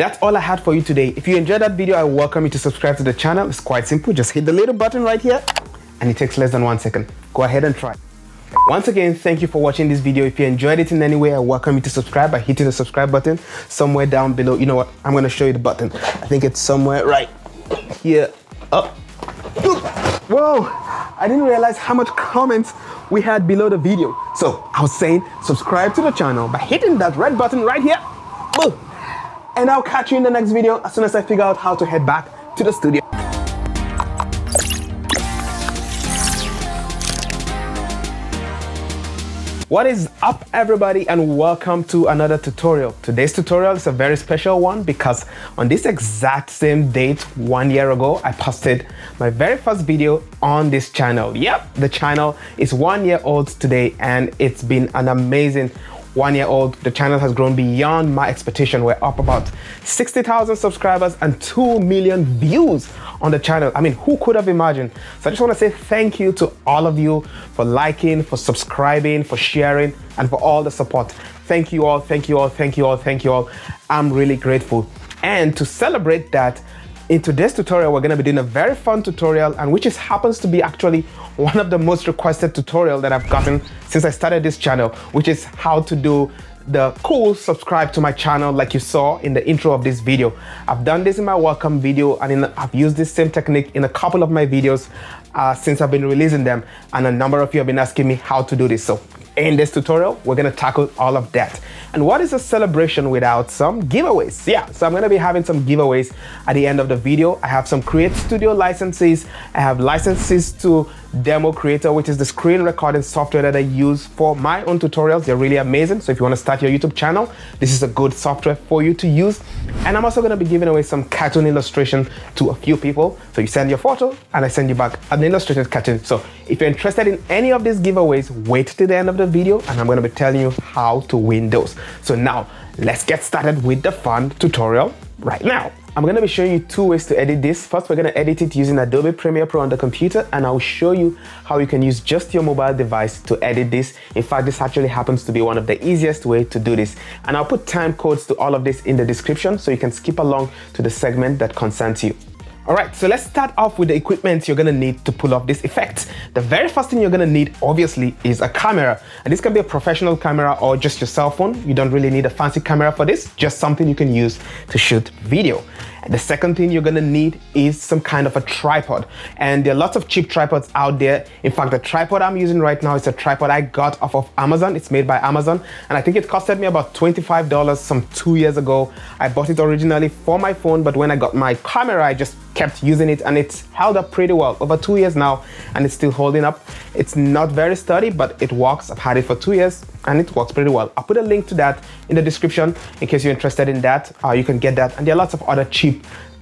that's all I had for you today. If you enjoyed that video, I welcome you to subscribe to the channel. It's quite simple. Just hit the little button right here and it takes less than one second. Go ahead and try. Once again, thank you for watching this video. If you enjoyed it in any way, I welcome you to subscribe by hitting the subscribe button somewhere down below. You know what? I'm going to show you the button. I think it's somewhere right here. Up. Whoa! I didn't realize how much comments we had below the video. So I was saying subscribe to the channel by hitting that red button right here. And I'll catch you in the next video as soon as I figure out how to head back to the studio. What is up everybody and welcome to another tutorial. Today's tutorial is a very special one because on this exact same date one year ago I posted my very first video on this channel. Yep, the channel is one year old today and it's been an amazing one year old. The channel has grown beyond my expectation. We're up about 60,000 subscribers and 2 million views on the channel. I mean, who could have imagined? So I just want to say thank you to all of you for liking, for subscribing, for sharing, and for all the support. Thank you all, thank you all, thank you all, thank you all. I'm really grateful. And to celebrate that, in today's tutorial, we're gonna be doing a very fun tutorial and which is happens to be actually one of the most requested tutorial that I've gotten since I started this channel, which is how to do the cool subscribe to my channel like you saw in the intro of this video. I've done this in my welcome video and in, I've used this same technique in a couple of my videos uh, since I've been releasing them and a number of you have been asking me how to do this. So in this tutorial, we're gonna tackle all of that. And what is a celebration without some giveaways? Yeah, so I'm gonna be having some giveaways at the end of the video. I have some Create Studio licenses. I have licenses to Demo Creator, which is the screen recording software that I use for my own tutorials. They're really amazing. So if you wanna start your YouTube channel, this is a good software for you to use. And I'm also gonna be giving away some cartoon illustration to a few people. So you send your photo and I send you back an illustrated cartoon. So if you're interested in any of these giveaways, wait till the end of the video and I'm gonna be telling you how to win those. So now let's get started with the fun tutorial right now. I'm gonna be showing you two ways to edit this. First, we're gonna edit it using Adobe Premiere Pro on the computer and I'll show you how you can use just your mobile device to edit this. In fact, this actually happens to be one of the easiest way to do this. And I'll put time codes to all of this in the description so you can skip along to the segment that concerns you. All right, so let's start off with the equipment you're gonna need to pull off this effect. The very first thing you're gonna need, obviously, is a camera. And this can be a professional camera or just your cell phone. You don't really need a fancy camera for this, just something you can use to shoot video. The second thing you're gonna need is some kind of a tripod. And there are lots of cheap tripods out there. In fact, the tripod I'm using right now is a tripod I got off of Amazon. It's made by Amazon. And I think it costed me about $25 some two years ago. I bought it originally for my phone, but when I got my camera, I just kept using it and it's held up pretty well over two years now and it's still holding up. It's not very sturdy, but it works. I've had it for two years and it works pretty well. I'll put a link to that in the description in case you're interested in that. Uh, you can get that. And there are lots of other cheap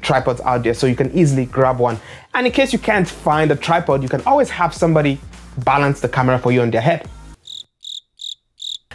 tripods out there, so you can easily grab one. And in case you can't find a tripod, you can always have somebody balance the camera for you on their head.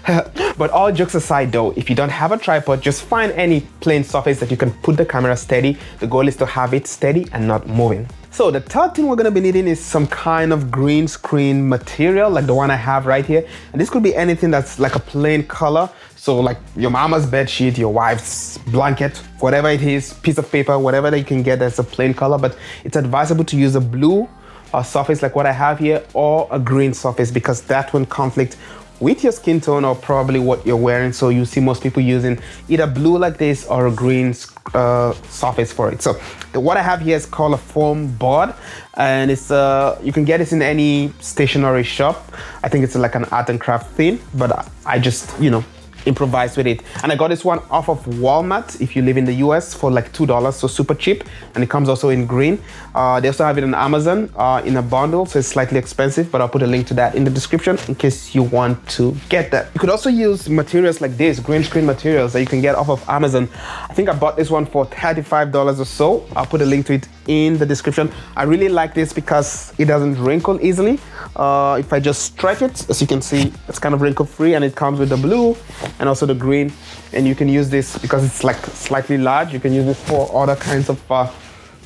but all jokes aside though, if you don't have a tripod, just find any plain surface that you can put the camera steady. The goal is to have it steady and not moving. So the third thing we're gonna be needing is some kind of green screen material like the one I have right here. And this could be anything that's like a plain color. So like your mama's bed sheet, your wife's blanket, whatever it is, piece of paper, whatever that you can get that's a plain color. But it's advisable to use a blue uh, surface like what I have here or a green surface because that won't conflict with your skin tone or probably what you're wearing. So you see most people using either blue like this or a green uh, surface for it. So the, what I have here is called a foam board and it's uh, you can get it in any stationery shop. I think it's like an art and craft thing, but I just, you know, improvise with it. And I got this one off of Walmart if you live in the US for like $2, so super cheap. And it comes also in green. Uh, they also have it on Amazon uh, in a bundle, so it's slightly expensive, but I'll put a link to that in the description in case you want to get that. You could also use materials like this, green screen materials that you can get off of Amazon. I think I bought this one for $35 or so. I'll put a link to it in the description. I really like this because it doesn't wrinkle easily. Uh, if I just stretch it, as you can see, it's kind of wrinkle free and it comes with the blue and also the green. And you can use this because it's like slightly large. You can use this for other kinds of uh,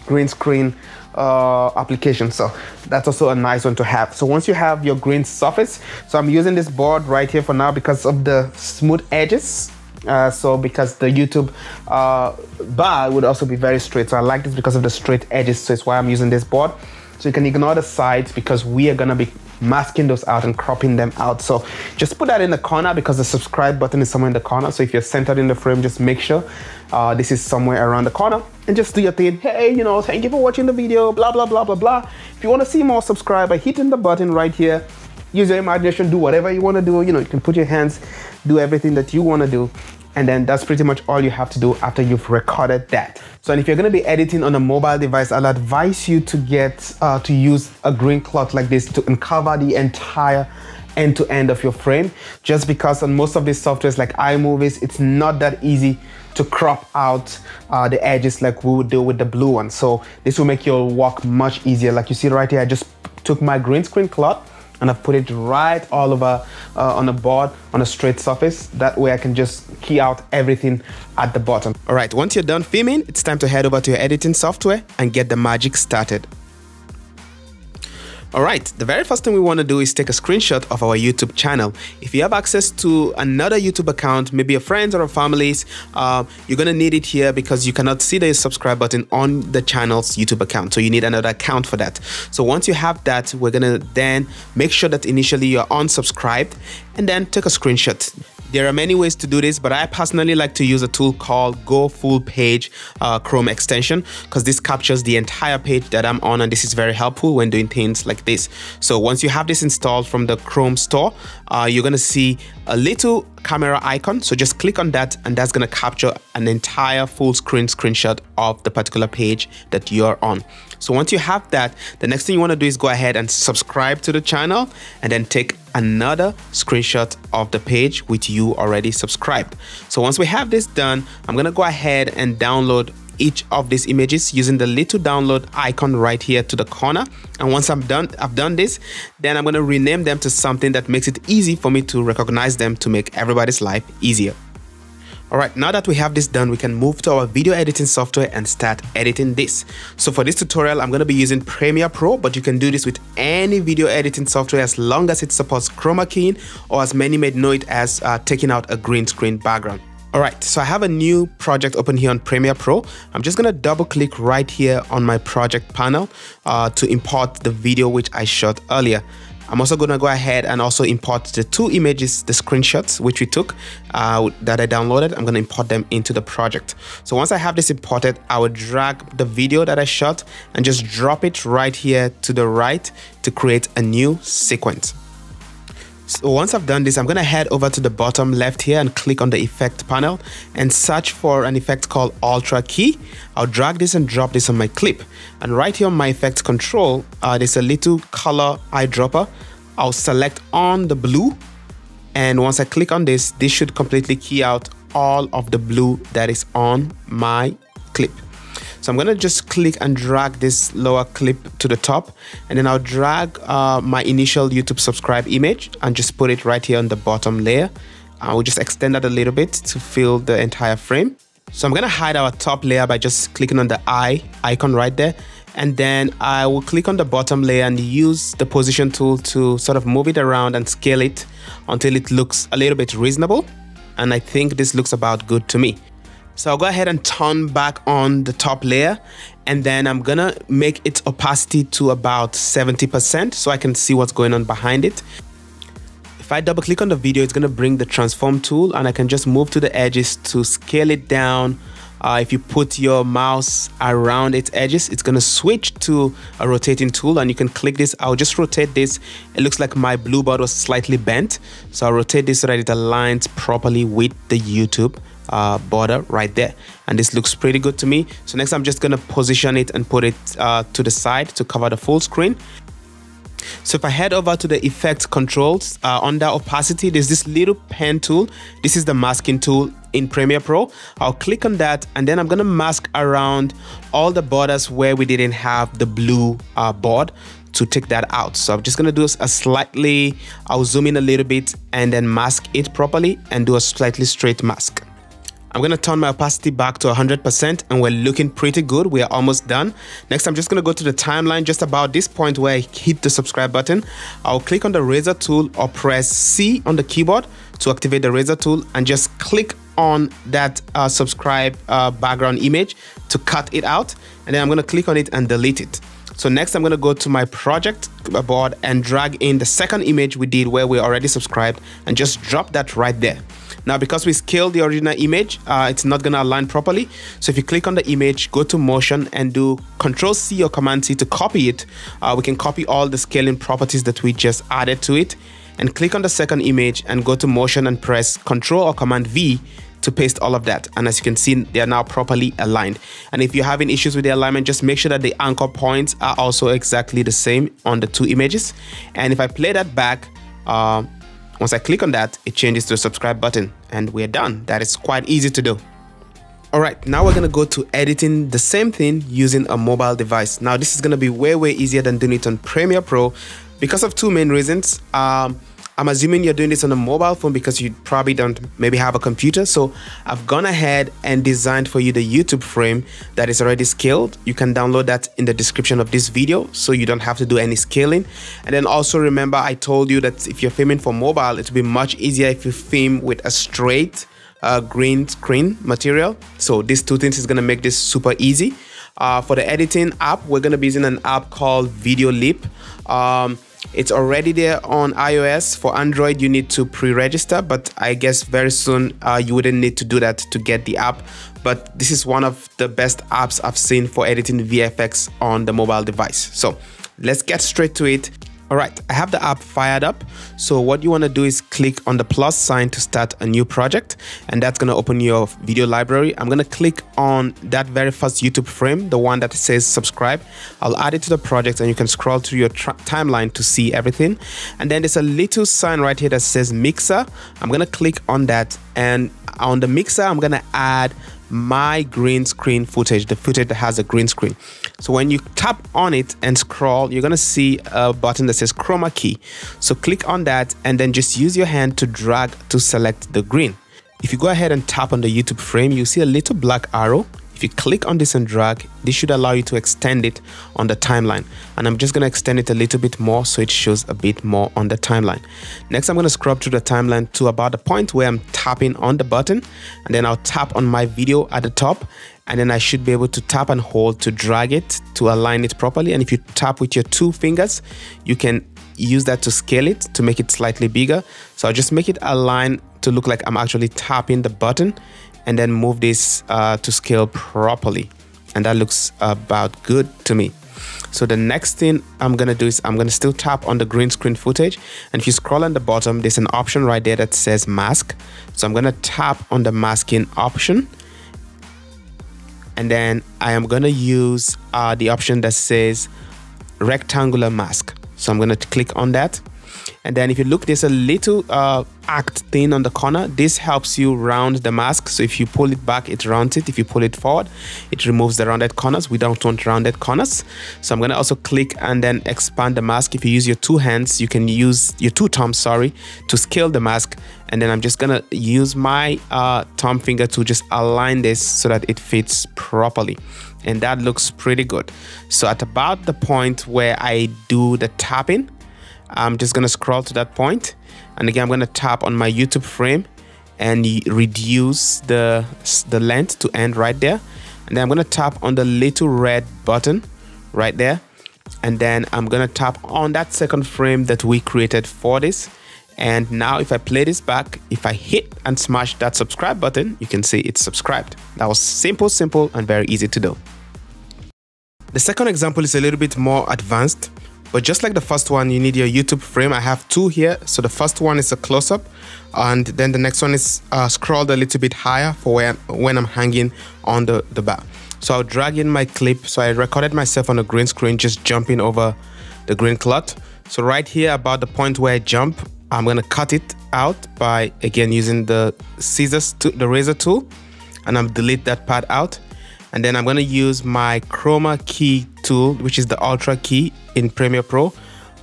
green screen uh, applications. So that's also a nice one to have. So once you have your green surface, so I'm using this board right here for now because of the smooth edges Uh, so because the YouTube uh, bar would also be very straight. So I like this because of the straight edges. So it's why I'm using this board. So you can ignore the sides because we are gonna be masking those out and cropping them out. So just put that in the corner because the subscribe button is somewhere in the corner. So if you're centered in the frame, just make sure uh, this is somewhere around the corner and just do your thing. Hey, you know, thank you for watching the video, blah, blah, blah, blah, blah. If you want to see more, subscribe by hitting the button right here. Use your imagination, do whatever you want to do. You know, you can put your hands, do everything that you want to do and then that's pretty much all you have to do after you've recorded that. So and if you're going to be editing on a mobile device, I'll advise you to get uh, to use a green cloth like this to uncover the entire end to end of your frame. Just because on most of these softwares like iMovies it's not that easy to crop out uh, the edges like we would do with the blue one. So this will make your work much easier. Like you see right here I just took my green screen cloth and I've put it right all over uh, on a board on a straight surface. That way I can just key out everything at the bottom. All right, once you're done filming, it's time to head over to your editing software and get the magic started. All right, the very first thing we want to do is take a screenshot of our YouTube channel. If you have access to another YouTube account, maybe a friends or a family's, uh, you're going to need it here because you cannot see the subscribe button on the channel's YouTube account. So you need another account for that. So once you have that, we're going to then make sure that initially you're unsubscribed and then take a screenshot. There are many ways to do this, but I personally like to use a tool called Go Full Page uh, Chrome extension because this captures the entire page that I'm on and this is very helpful when doing things like this. So once you have this installed from the Chrome store, uh, you're to see a little camera icon. So just click on that and that's to capture an entire full screen screenshot of the particular page that you're on. So once you have that, the next thing you want to do is go ahead and subscribe to the channel and then take another screenshot of the page with you already subscribed. So once we have this done, I'm going to go ahead and download each of these images using the little download icon right here to the corner and once I'm done I've done this then I'm going to rename them to something that makes it easy for me to recognize them to make everybody's life easier Alright, now that we have this done, we can move to our video editing software and start editing this. So for this tutorial, I'm going to be using Premiere Pro, but you can do this with any video editing software as long as it supports chroma keying or as many may know it as uh, taking out a green screen background. Alright, so I have a new project open here on Premiere Pro. I'm just going to double click right here on my project panel uh, to import the video which I shot earlier. I'm also going to go ahead and also import the two images, the screenshots which we took uh, that I downloaded. I'm going to import them into the project. So once I have this imported, I will drag the video that I shot and just drop it right here to the right to create a new sequence. So once I've done this, I'm going to head over to the bottom left here and click on the effect panel and search for an effect called Ultra Key. I'll drag this and drop this on my clip. And right here on my effects control, uh, there's a little color eyedropper. I'll select on the blue. And once I click on this, this should completely key out all of the blue that is on my clip. So I'm to just click and drag this lower clip to the top and then I'll drag uh, my initial YouTube subscribe image and just put it right here on the bottom layer. I will just extend that a little bit to fill the entire frame. So I'm to hide our top layer by just clicking on the eye icon right there. And then I will click on the bottom layer and use the position tool to sort of move it around and scale it until it looks a little bit reasonable. And I think this looks about good to me. So I'll go ahead and turn back on the top layer and then I'm gonna make its opacity to about 70% so I can see what's going on behind it. If I double click on the video, it's gonna bring the transform tool and I can just move to the edges to scale it down. Uh, if you put your mouse around its edges, it's gonna switch to a rotating tool and you can click this. I'll just rotate this. It looks like my blue bar was slightly bent. So I'll rotate this so that it aligns properly with the YouTube uh, border right there. And this looks pretty good to me. So next I'm just gonna position it and put it uh, to the side to cover the full screen. So if I head over to the effect controls uh, under opacity there's this little pen tool. This is the masking tool in Premiere Pro. I'll click on that and then I'm gonna mask around all the borders where we didn't have the blue uh, board to take that out. So I'm just gonna do a slightly, I'll zoom in a little bit and then mask it properly and do a slightly straight mask. I'm going to turn my opacity back to 100% and we're looking pretty good. We're almost done. Next, I'm just going to go to the timeline just about this point where I hit the subscribe button. I'll click on the razor tool or press C on the keyboard to activate the razor tool and just click on that uh, subscribe uh, background image to cut it out and then I'm going to click on it and delete it. So next I'm to go to my project board and drag in the second image we did where we already subscribed and just drop that right there. Now, because we scaled the original image, uh, it's not going to align properly. So if you click on the image, go to motion and do Control C or Command C to copy it, uh, we can copy all the scaling properties that we just added to it and click on the second image and go to motion and press Control or Command V to paste all of that. And as you can see, they are now properly aligned. And if you're having issues with the alignment, just make sure that the anchor points are also exactly the same on the two images. And if I play that back, uh, once I click on that, it changes to a subscribe button and we're done. That is quite easy to do. All right, now we're gonna go to editing the same thing using a mobile device. Now this is gonna be way, way easier than doing it on Premiere Pro because of two main reasons. Um, I'm assuming you're doing this on a mobile phone because you probably don't maybe have a computer. So I've gone ahead and designed for you the YouTube frame that is already scaled. You can download that in the description of this video so you don't have to do any scaling. And then also remember I told you that if you're filming for mobile, it will be much easier if you film with a straight uh, green screen material. So these two things is gonna make this super easy. Uh, for the editing app, we're gonna be using an app called Video Leap. Um, it's already there on iOS. For Android, you need to pre-register, but I guess very soon uh, you wouldn't need to do that to get the app. But this is one of the best apps I've seen for editing VFX on the mobile device. So let's get straight to it. All right, I have the app fired up. So what you want to do is click on the plus sign to start a new project and that's going to open your video library. I'm going to click on that very first YouTube frame, the one that says subscribe. I'll add it to the project and you can scroll through your timeline to see everything. And then there's a little sign right here that says mixer. I'm going to click on that and on the mixer, I'm going to add my green screen footage, the footage that has a green screen. So when you tap on it and scroll, you're gonna see a button that says chroma key. So click on that and then just use your hand to drag to select the green. If you go ahead and tap on the YouTube frame, you see a little black arrow. If you click on this and drag, this should allow you to extend it on the timeline. And I'm just going to extend it a little bit more so it shows a bit more on the timeline. Next, I'm going to scrub through the timeline to about the point where I'm tapping on the button. And then I'll tap on my video at the top. And then I should be able to tap and hold to drag it to align it properly. And if you tap with your two fingers, you can use that to scale it to make it slightly bigger. So I'll just make it align to look like I'm actually tapping the button and then move this uh, to scale properly. And that looks about good to me. So the next thing I'm gonna do is I'm gonna still tap on the green screen footage. And if you scroll on the bottom, there's an option right there that says mask. So I'm gonna tap on the masking option. And then I am gonna use uh, the option that says rectangular mask. So I'm gonna click on that. And then if you look, there's a little uh, act thing on the corner. This helps you round the mask. So if you pull it back, it rounds it. If you pull it forward, it removes the rounded corners. We don't want rounded corners. So I'm to also click and then expand the mask. If you use your two hands, you can use your two thumbs, sorry, to scale the mask. And then I'm just to use my uh, thumb finger to just align this so that it fits properly and that looks pretty good. So at about the point where I do the tapping, I'm just to scroll to that point and again I'm to tap on my YouTube frame and reduce the the length to end right there. And then I'm to tap on the little red button right there and then I'm to tap on that second frame that we created for this. And now if I play this back if I hit and smash that subscribe button you can see it's subscribed. That was simple simple and very easy to do. The second example is a little bit more advanced but just like the first one, you need your YouTube frame. I have two here. So the first one is a close-up and then the next one is uh, scrolled a little bit higher for when, when I'm hanging on the, the bar. So I'll drag in my clip. So I recorded myself on a green screen, just jumping over the green cloth. So right here about the point where I jump, I'm gonna cut it out by again using the scissors, to, the razor tool and I'm delete that part out and then I'm going to use my chroma key tool which is the ultra key in Premiere Pro.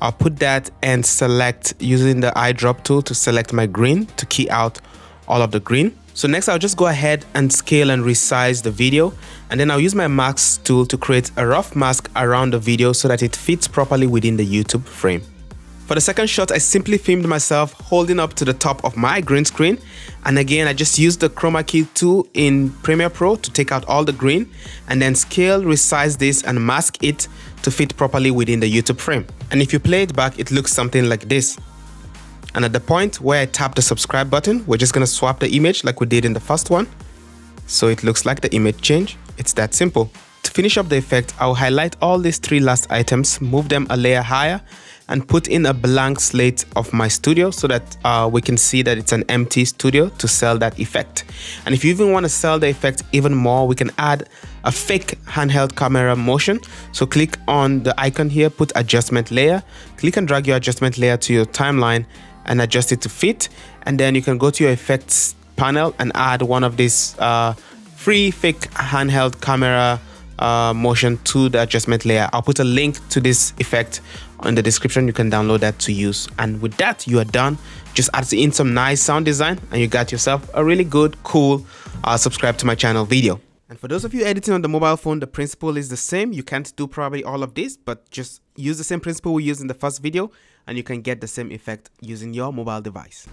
I'll put that and select using the eyedrop tool to select my green to key out all of the green. So next I'll just go ahead and scale and resize the video. And then I'll use my mask tool to create a rough mask around the video so that it fits properly within the YouTube frame For the second shot, I simply filmed myself holding up to the top of my green screen. And again, I just used the chroma key tool in Premiere Pro to take out all the green and then scale, resize this and mask it to fit properly within the YouTube frame. And if you play it back, it looks something like this. And at the point where I tap the subscribe button, we're just gonna swap the image like we did in the first one. So it looks like the image change. It's that simple. To finish up the effect, I'll highlight all these three last items, move them a layer higher, and put in a blank slate of my studio so that uh, we can see that it's an empty studio to sell that effect. And if you even want to sell the effect even more, we can add a fake handheld camera motion. So click on the icon here, put adjustment layer, click and drag your adjustment layer to your timeline and adjust it to fit. And then you can go to your effects panel and add one of these uh, free fake handheld camera uh, motion to the adjustment layer. I'll put a link to this effect in the description. You can download that to use. And with that, you are done. Just add in some nice sound design and you got yourself a really good, cool, uh, subscribe to my channel video. And for those of you editing on the mobile phone, the principle is the same. You can't do probably all of this, but just use the same principle we used in the first video and you can get the same effect using your mobile device.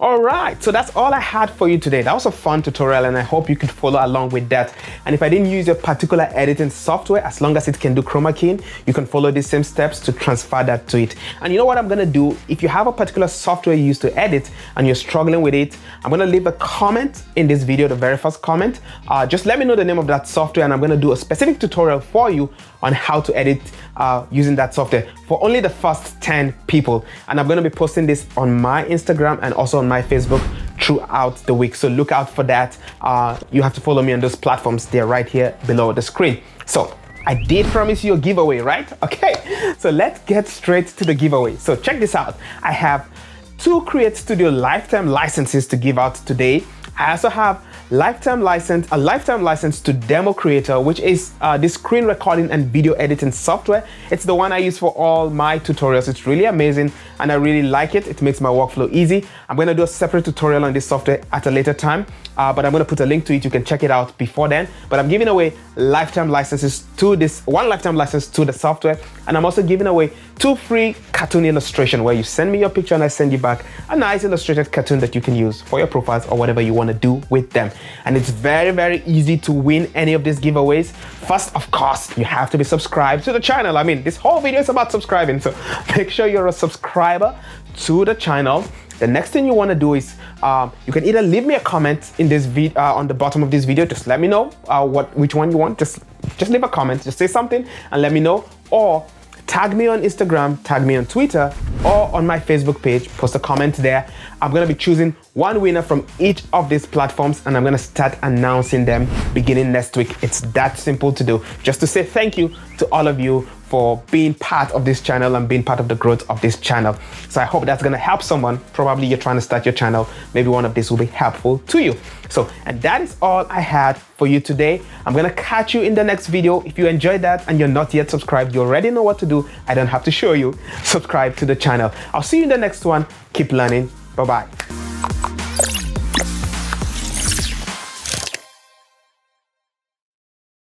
All right, so that's all I had for you today. That was a fun tutorial and I hope you could follow along with that. And if I didn't use your particular editing software, as long as it can do chroma keying, you can follow the same steps to transfer that to it. And you know what I'm gonna do? If you have a particular software you use to edit and you're struggling with it, I'm gonna leave a comment in this video, the very first comment. Uh, just let me know the name of that software and I'm gonna do a specific tutorial for you on how to edit uh, using that software for only the first 10 people. And I'm gonna be posting this on my Instagram and also on my Facebook throughout the week. So look out for that. Uh, you have to follow me on those platforms. They're right here below the screen. So I did promise you a giveaway, right? Okay, so let's get straight to the giveaway. So check this out. I have two Create Studio lifetime licenses to give out today. I also have lifetime license, a lifetime license to Demo Creator, which is uh, the screen recording and video editing software. It's the one I use for all my tutorials. It's really amazing and I really like it. It makes my workflow easy. I'm gonna do a separate tutorial on this software at a later time, uh, but I'm gonna put a link to it. You can check it out before then. But I'm giving away lifetime licenses to this, one lifetime license to the software. And I'm also giving away two free cartoon illustration where you send me your picture and I send you back a nice illustrated cartoon that you can use for your profiles or whatever you wanna do with them. And it's very, very easy to win any of these giveaways. First, of course, you have to be subscribed to the channel. I mean, this whole video is about subscribing. So make sure you're a subscriber to the channel. The next thing you want to do is um, you can either leave me a comment in this video uh, on the bottom of this video. Just let me know uh, what which one you want. Just just leave a comment. Just say something and let me know. Or tag me on Instagram, tag me on Twitter, or on my Facebook page, post a comment there. I'm gonna be choosing one winner from each of these platforms and I'm gonna start announcing them beginning next week. It's that simple to do. Just to say thank you to all of you for being part of this channel and being part of the growth of this channel. So I hope that's gonna help someone. Probably you're trying to start your channel. Maybe one of these will be helpful to you. So, and that is all I had for you today. I'm gonna catch you in the next video. If you enjoyed that and you're not yet subscribed, you already know what to do. I don't have to show you. Subscribe to the channel. I'll see you in the next one. Keep learning. Bye-bye.